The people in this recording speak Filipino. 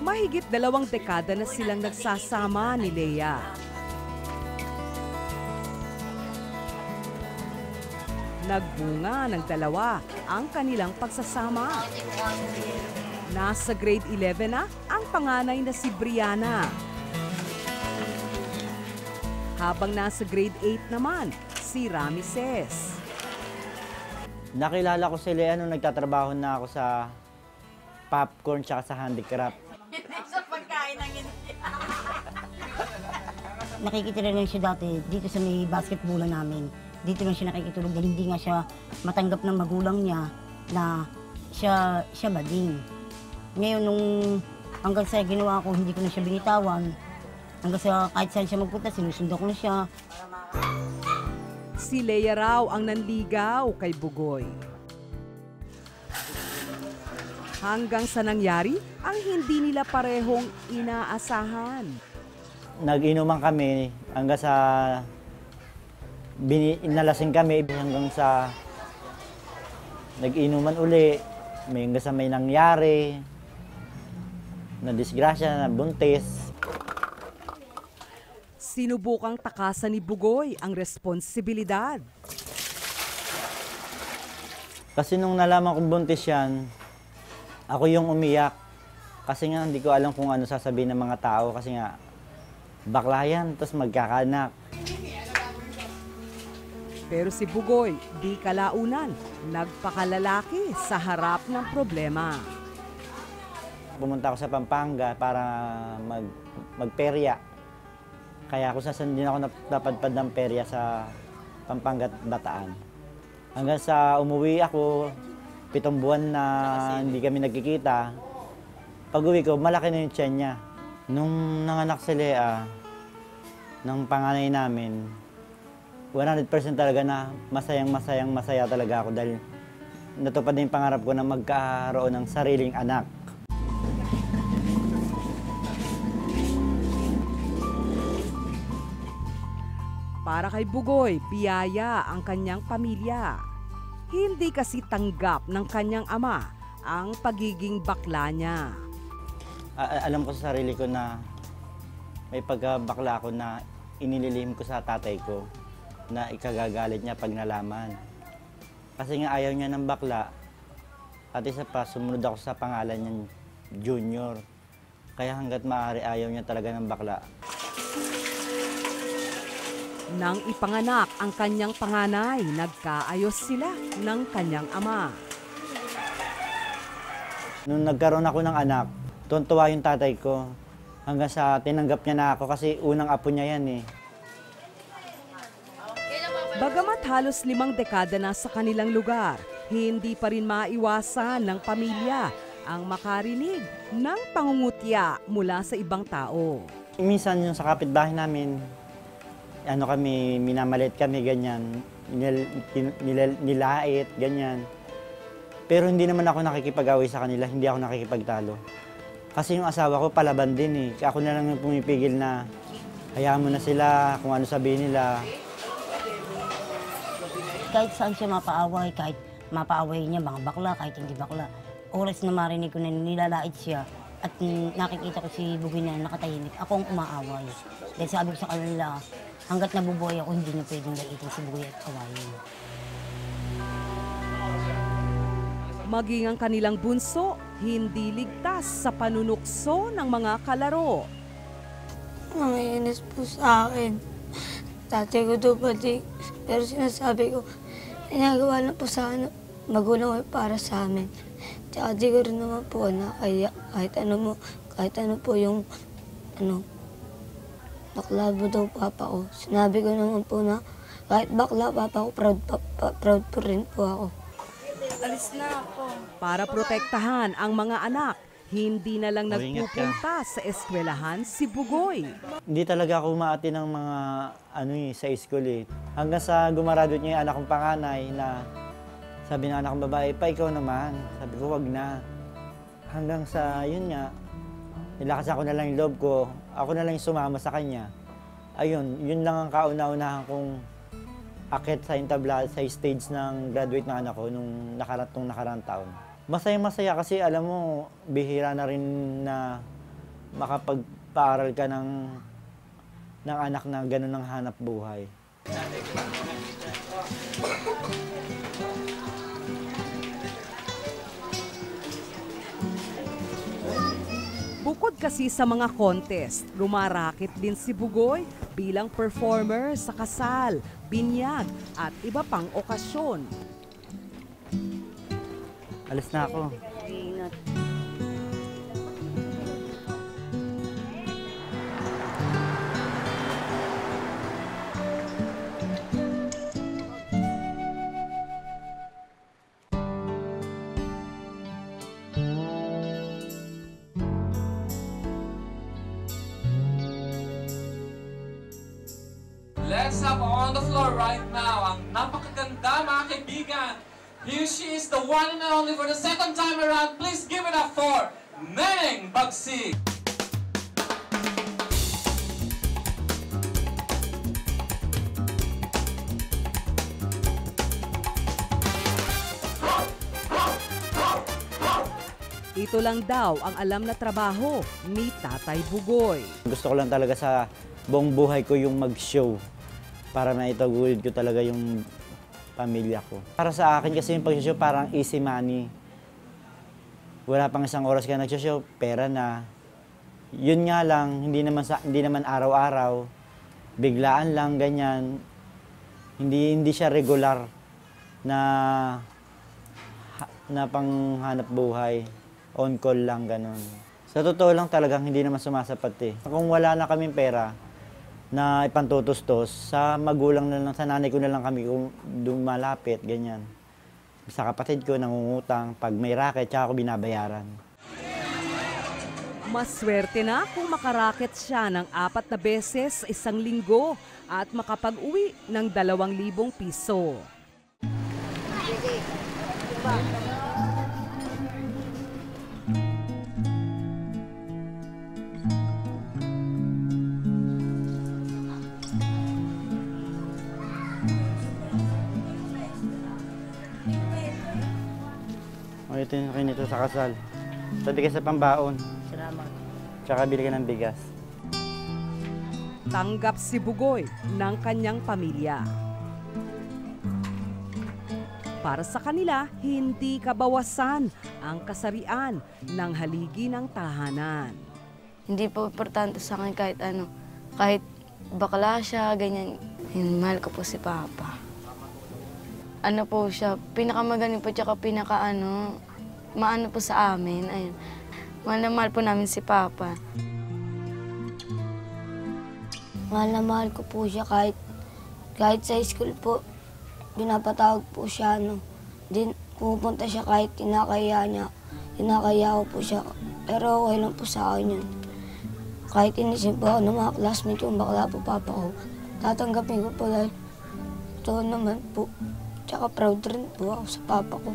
Mahigit dalawang dekada na silang nagsasama ni Leia. Nagbunga ng dalawa ang kanilang pagsasama. Nasa grade 11 na ang panganay na si Brianna. Habang nasa grade 8 naman, si Ramses. Nakilala ko si Lea nung nagtatrabaho na ako sa popcorn tsaka sa handicraft. Nakikita rin siya dati dito sa may basketball namin. Dito lang siya nakikitulog dahil hindi nga siya matanggap ng magulang niya na siya, siya bading. Ngayon, nung hanggang sa ginawa ko, hindi ko na siya binitawan. Hanggang sa kahit saan siya magpunta, sinusundo ko na siya. Si Leia raw ang nanligaw kay Bugoy. Hanggang sa nangyari ang hindi nila parehong inaasahan. Nag-inuman kami hanggang sa bini, nalasing kami hanggang sa nag-inuman uli. May hanggang sa may nangyari. Na disgrasya, na buntis. Sinubukang takasan ni Bugoy ang responsibilidad. Kasi nung nalaman kong buntis yan, ako yung umiyak. Kasi nga hindi ko alam kung ano sasabihin ng mga tao kasi nga bakla yan, tapos magkakanak. Pero si Bugoy, di kalaunan, nagpakalalaki sa harap ng problema. Pumunta ako sa Pampanga para mag, magperya. Kaya ako sasan din ako nap- napadpad ng perya sa Pampanga at Bataan. Hanggang sa umuwi ako, pitong buwan na hindi kami nagkikita. Pag uwi ko, malaki na yung tiyan niya. Nung nanganak si Lea, ng panganay namin, 100% talaga na masayang masayang masaya talaga ako dahil natupad na yung pangarap ko na magkaroon ng sariling anak. Para kay Bugoy, biyaya ang kanyang pamilya. Hindi kasi tanggap ng kanyang ama ang pagiging bakla niya. Alam ko sa sarili ko na may pagkabakla ko na inililihim ko sa tatay ko na ikagagalit niya pag nalaman. Kasi nga ayaw niya ng bakla at isa pa sumunod ako sa pangalan niya Junior. Kaya hanggat maaari ayaw niya talaga ng bakla. Nang ipanganak ang kanyang panganay, nagkaayos sila ng kanyang ama. Nung nagkaroon ako ng anak, tuwan-tuwa yung tatay ko. Hanggang sa tinanggap niya na ako kasi unang apo niya yan eh. Bagamat halos limang dekada na sa kanilang lugar, hindi pa rin maiwasan ng pamilya ang makarinig ng pangungutya mula sa ibang tao. Minsan yung sa kapitbahay namin, ano kami, minamalit kami, ganyan. Nil, nilal- nilait, ganyan. Pero hindi naman ako nakikipag-away sa kanila, hindi ako nakikipagtalo. Kasi yung asawa ko palaban din eh. Ako na lang yung pumipigil na hayaan mo na sila, kung ano sabihin nila. Kahit saan siya mapaaway, kahit mapaaway niya, mga bakla, kahit hindi bakla. Oras na marinig ko na nilalait siya at nakikita ko si Bugoy na nakatahimik, ako ang umaaway. Dahil sabi ko sa kanila, hanggat nabubuhay ako, hindi niya pwedeng laitin si Bugoy at awayin. Maging ang kanilang bunso, hindi ligtas sa panunukso ng mga kalaro. Nangiinis po sa akin. Tatay ko pati. Pero sinasabi ko, ginagawa na po sana magulang para sa amin. Tsaka di ko rin naman po na kaya kahit ano mo, kahit ano po yung ano, baklabo daw papa ko. Sinabi ko naman po na kahit bakla papa ko, proud, pa- proud po rin po ako. Alis na ako. Para protektahan ang mga anak, hindi na lang nagpupunta sa eskwelahan si Bugoy. Hindi talaga ako umaati ng mga ano eh, sa school eh. Hanggang sa gumaradot niya yung anak kong panganay na sabi ng anak kong babae, pa ikaw naman. Sabi ko, wag na. Hanggang sa yun nga, nilakas ako na lang yung loob ko. Ako na lang yung sumama sa kanya. Ayun, yun lang ang kauna-unahan kong akit sa intabla sa stage ng graduate ng anak ko nung nakaratong nakarang taon. Masaya-masaya kasi alam mo, bihira na rin na makapagpaaral ka ng, ng anak na ganun ang hanap buhay. Bukod kasi sa mga contest, rumarakit din si Bugoy bilang performer sa kasal, binyag at iba pang okasyon. Alis na ako. Let's have on the floor right now ang napakaganda mga kaibigan. Here she is, the one and only for the second time around. Please give it up for Neng Bagsig. Ito lang daw ang alam na trabaho ni Tatay Bugoy. Gusto ko lang talaga sa buong buhay ko yung mag-show para maitaguyod ko talaga yung pamilya ko. Para sa akin kasi yung pag-show parang easy money. Wala pang isang oras ka nag-show, pera na. Yun nga lang, hindi naman, sa, hindi naman araw-araw. Biglaan lang, ganyan. Hindi, hindi siya regular na, na panghanap buhay. On call lang, ganun. Sa totoo lang talagang hindi naman sumasapat eh. Kung wala na kaming pera na ipantutustos, sa magulang na lang, sa nanay ko na lang kami kung dumalapit, ganyan. Sa kapatid ko, nangungutang. Pag may racket, tsaka ako binabayaran. Maswerte na kung makaraket siya ng apat na beses sa isang linggo at makapag-uwi ng dalawang libong piso. O, ito yung akin ito sa kasal. Sabi ka sa pambaon. Salamat. Tsaka bili ka ng bigas. Tanggap si Bugoy ng kanyang pamilya. Para sa kanila, hindi kabawasan ang kasarian ng haligi ng tahanan. Hindi po importante sa akin kahit ano. Kahit bakla siya, ganyan. Yun, mahal ko po si Papa. Ano po siya, pinakamagaling po tsaka pinaka ano, maano po sa amin. Ayun. Mahal na mahal po namin si Papa. Mahal na mahal ko po siya kahit, kahit sa school po, pinapatawag po siya, ano. Din, pupunta siya kahit kinakaya niya. Kinakaya ko po siya. Pero okay lang po sa akin yun. Kahit inisip po ako ng mga classmate ko, bakla po papa ko. Tatanggapin ko po dahil ito naman po. Tsaka proud rin po ako sa papa ko.